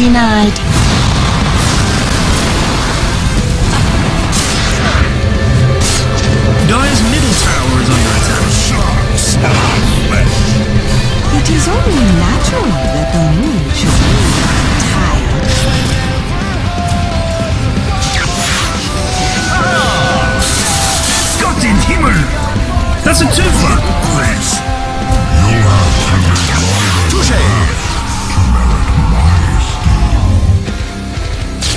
denied. Dire's middle tower is under attack. It is only natural that the moon should be tired. Gott in Himmel! That's a twofer!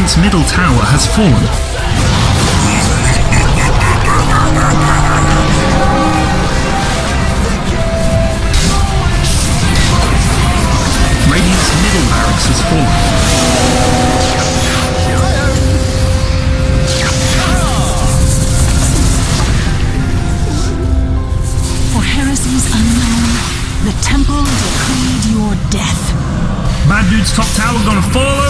Radiant's middle tower has fallen. Radiant's middle barracks has fallen. For heresies unknown, the temple decreed your death. Bad dude's top tower gonna fall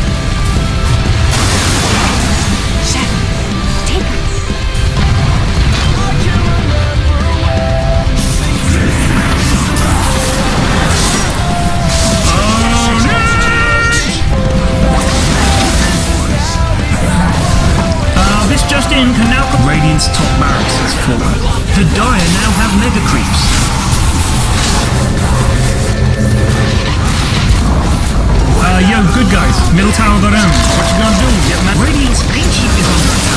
Radiance can now... Radiant's top barracks has fallen. The Dire now have mega creeps. Uh, yo, good guys. Middle tower got owned. What you gonna do? Get mad? Radiant's ancient is under attack.